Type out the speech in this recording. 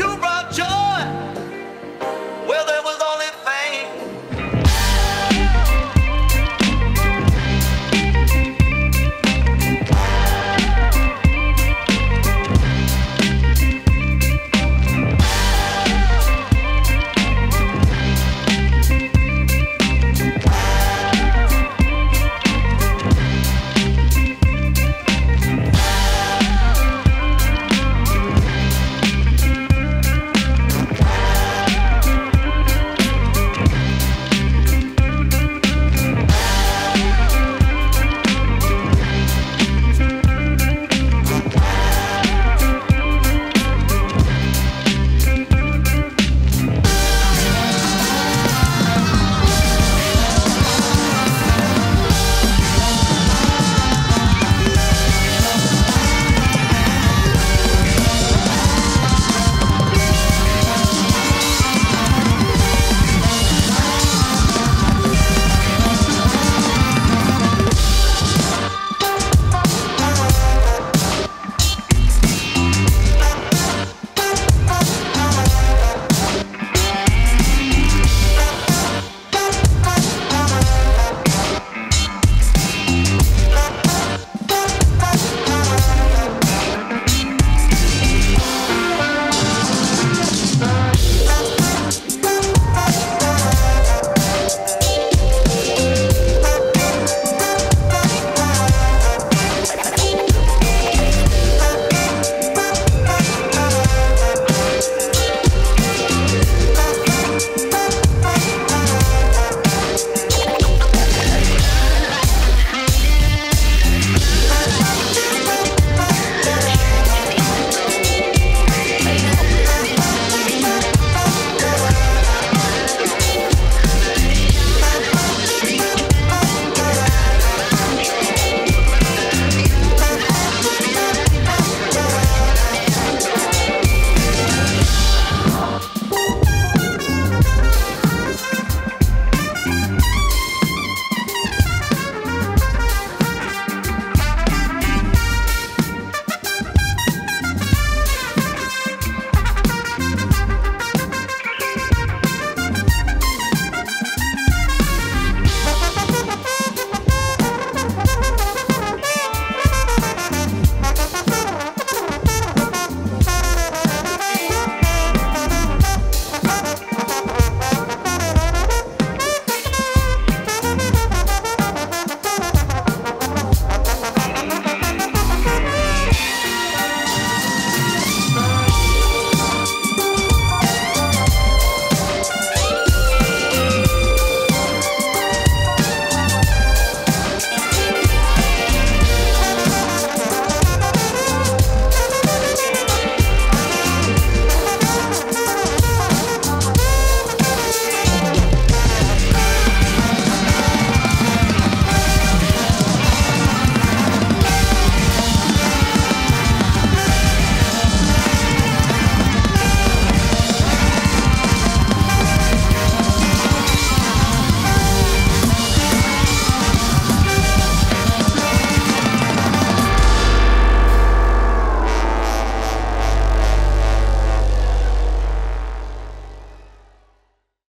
You